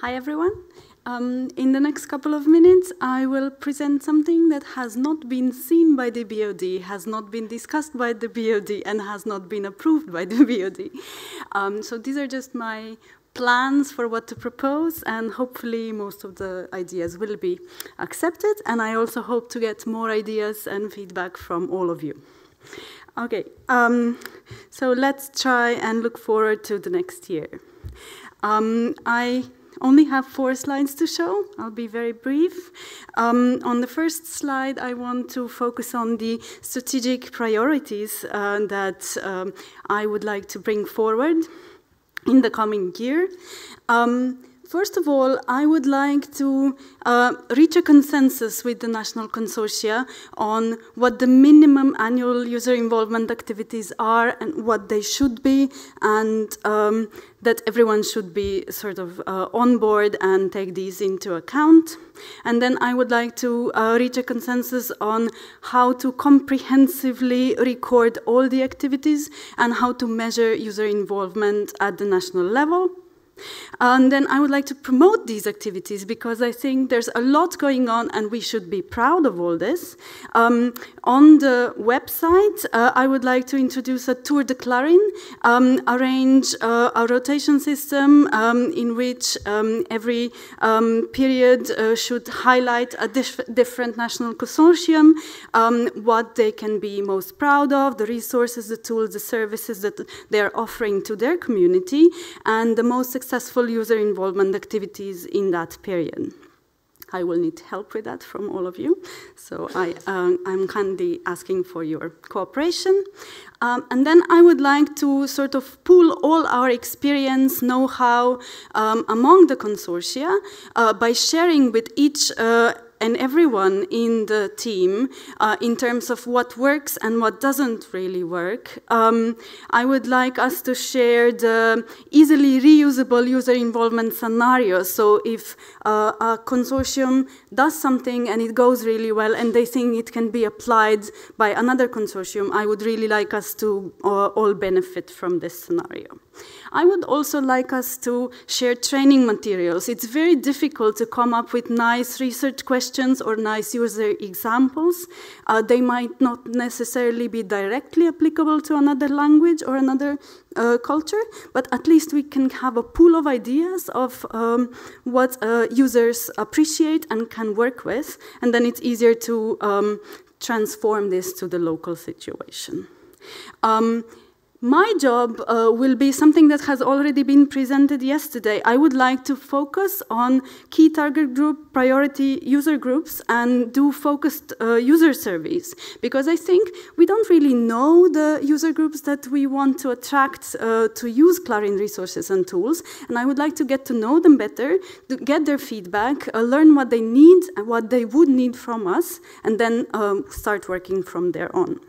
Hi, everyone. Um, in the next couple of minutes, I will present something that has not been seen by the BOD, has not been discussed by the BOD, and has not been approved by the BOD. Um, so these are just my plans for what to propose, and hopefully most of the ideas will be accepted. And I also hope to get more ideas and feedback from all of you. Okay, um, so let's try and look forward to the next year. Um, I only have four slides to show. I'll be very brief. Um, on the first slide, I want to focus on the strategic priorities uh, that um, I would like to bring forward in the coming year. Um, First of all, I would like to uh, reach a consensus with the national consortia on what the minimum annual user involvement activities are and what they should be, and um, that everyone should be sort of uh, on board and take these into account. And then I would like to uh, reach a consensus on how to comprehensively record all the activities and how to measure user involvement at the national level. And then I would like to promote these activities because I think there's a lot going on and we should be proud of all this. Um, on the website, uh, I would like to introduce a Tour de Clarin, um, arrange uh, a rotation system um, in which um, every um, period uh, should highlight a dif different national consortium, um, what they can be most proud of, the resources, the tools, the services that they're offering to their community, and the most successful user involvement activities in that period. I will need help with that from all of you. So I, um, I'm kindly asking for your cooperation. Um, and then I would like to sort of pool all our experience, know-how um, among the consortia uh, by sharing with each uh, and everyone in the team uh, in terms of what works and what doesn't really work. Um, I would like us to share the easily reusable user involvement scenario. So if uh, a consortium does something and it goes really well and they think it can be applied by another consortium, I would really like us to uh, all benefit from this scenario. I would also like us to share training materials. It's very difficult to come up with nice research questions or nice user examples. Uh, they might not necessarily be directly applicable to another language or another uh, culture, but at least we can have a pool of ideas of um, what uh, users appreciate and can work with, and then it's easier to um, transform this to the local situation. Um, my job uh, will be something that has already been presented yesterday. I would like to focus on key target group priority user groups and do focused uh, user surveys because I think we don't really know the user groups that we want to attract uh, to use Clarin resources and tools. And I would like to get to know them better, get their feedback, uh, learn what they need what they would need from us, and then um, start working from there on.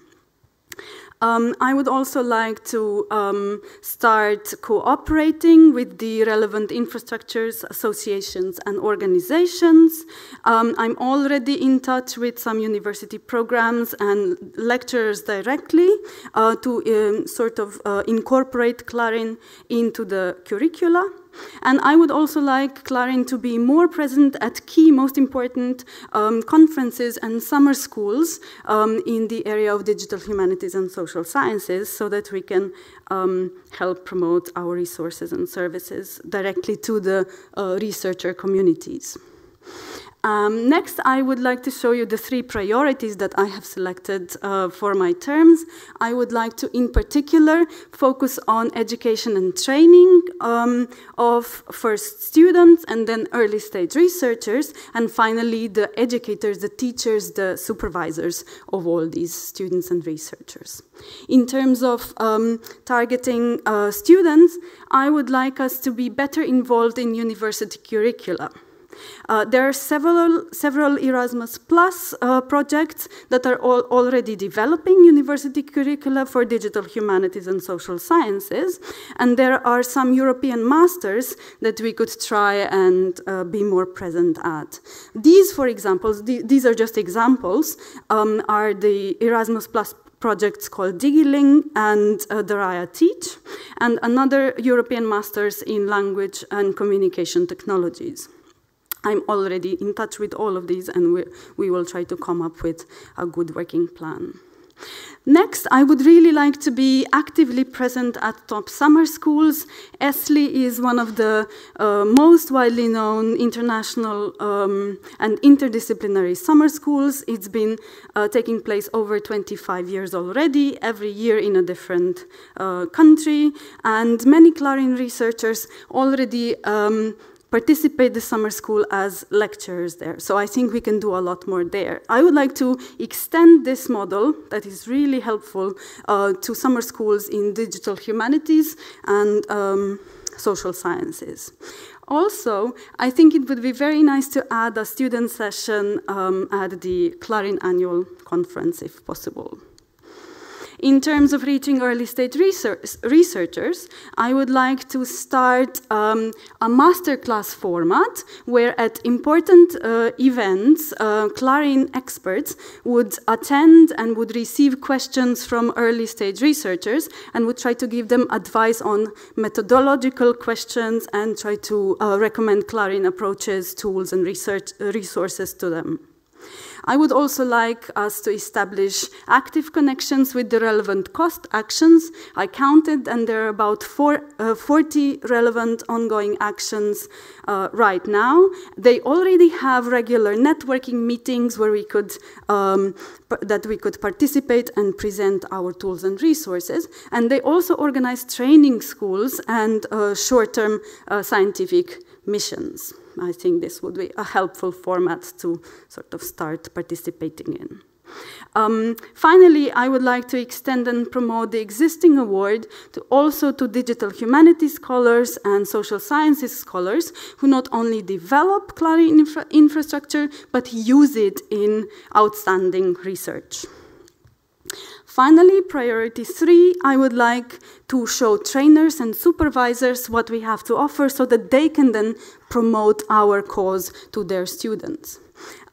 Um, I would also like to um, start cooperating with the relevant infrastructures, associations, and organizations. Um, I'm already in touch with some university programs and lecturers directly uh, to um, sort of uh, incorporate Clarin into the curricula. And I would also like Clarin to be more present at key, most important um, conferences and summer schools um, in the area of digital humanities and social sciences so that we can um, help promote our resources and services directly to the uh, researcher communities. Um, next, I would like to show you the three priorities that I have selected uh, for my terms. I would like to, in particular, focus on education and training um, of first students and then early stage researchers, and finally the educators, the teachers, the supervisors of all these students and researchers. In terms of um, targeting uh, students, I would like us to be better involved in university curricula. Uh, there are several, several Erasmus Plus uh, projects that are all already developing university curricula for digital humanities and social sciences, and there are some European masters that we could try and uh, be more present at. These, for example, th these are just examples, um, are the Erasmus Plus projects called DigiLing and uh, DARIAH Teach, and another European Masters in Language and Communication Technologies. I'm already in touch with all of these, and we, we will try to come up with a good working plan. Next, I would really like to be actively present at top summer schools. ESSLLI is one of the uh, most widely known international um, and interdisciplinary summer schools. It's been uh, taking place over 25 years already, every year in a different uh, country, and many Clarin researchers already um, participate the summer school as lecturers there. So I think we can do a lot more there. I would like to extend this model that is really helpful uh, to summer schools in digital humanities and um, social sciences. Also, I think it would be very nice to add a student session um, at the Clarin annual conference if possible. In terms of reaching early stage research, researchers, I would like to start um, a masterclass format where at important uh, events, uh, Clarin experts would attend and would receive questions from early stage researchers and would try to give them advice on methodological questions and try to uh, recommend Clarin approaches, tools, and research resources to them. I would also like us to establish active connections with the relevant cost actions. I counted, and there are about four, uh, 40 relevant ongoing actions uh, right now. They already have regular networking meetings where we could um, that we could participate and present our tools and resources. And they also organize training schools and uh, short-term uh, scientific missions. I think this would be a helpful format to sort of start participating in. Um, finally, I would like to extend and promote the existing award to also to digital humanities scholars and social sciences scholars who not only develop Clarin infra infrastructure, but use it in outstanding research. Finally, priority three, I would like to show trainers and supervisors what we have to offer so that they can then promote our cause to their students.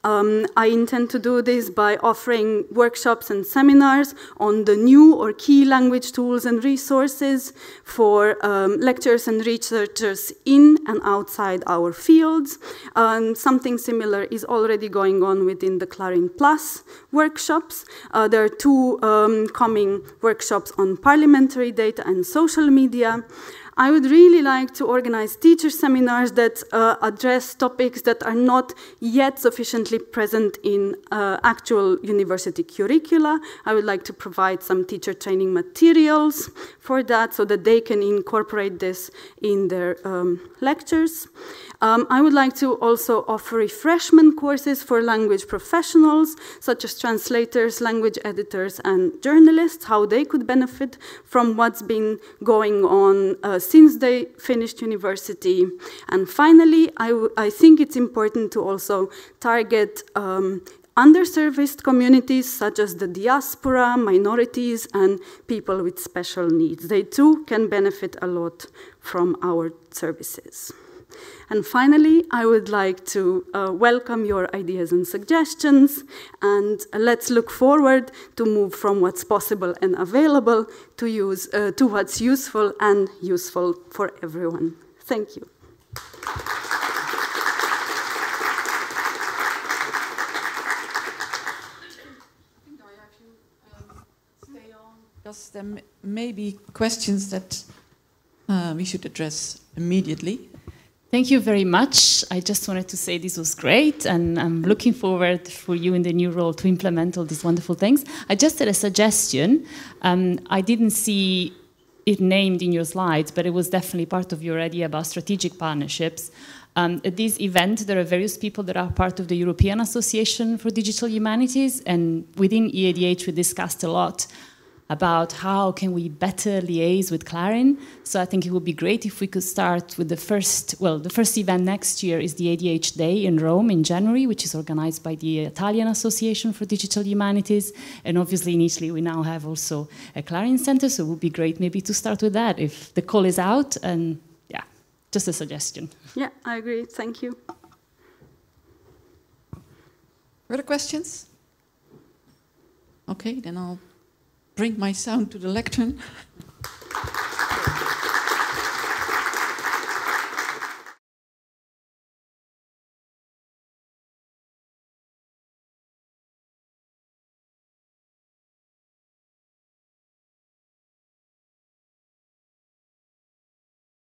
Um, I intend to do this by offering workshops and seminars on the new or key language tools and resources for um, lecturers and researchers in and outside our fields. Um, something similar is already going on within the Clarin Plus workshops. Uh, there are two um, coming workshops on parliamentary data and social media. I would really like to organize teacher seminars that uh, address topics that are not yet sufficiently present in uh, actual university curricula. I would like to provide some teacher training materials for that so that they can incorporate this in their um, lectures. Um, I would like to also offer refreshment courses for language professionals, such as translators, language editors, and journalists, how they could benefit from what's been going on uh, since they finished university. And finally, I, I think it's important to also target um, underserviced communities such as the diaspora, minorities, and people with special needs. They too can benefit a lot from our services. And finally, I would like to uh, welcome your ideas and suggestions, and let's look forward to move from what's possible and available to, use, uh, to what's useful and useful for everyone. Thank you. Because there may be questions that uh, we should address immediately. Thank you very much. I just wanted to say this was great, and I'm looking forward for you in the new role to implement all these wonderful things. I just had a suggestion. Um, I didn't see it named in your slides, but it was definitely part of your idea about strategic partnerships. Um, at this event, there are various people that are part of the European Association for Digital Humanities, and within EADH, we discussed a lot about how can we better liaise with Clarin. So I think it would be great if we could start with the first, well, the first event next year is the ADH Day in Rome in January, which is organized by the Italian Association for Digital Humanities. And obviously in Italy, we now have also a Clarin Center, so it would be great maybe to start with that if the call is out. And yeah, just a suggestion. Yeah, I agree. Thank you. Other questions? Okay, then I'll bring my sound to the lectern.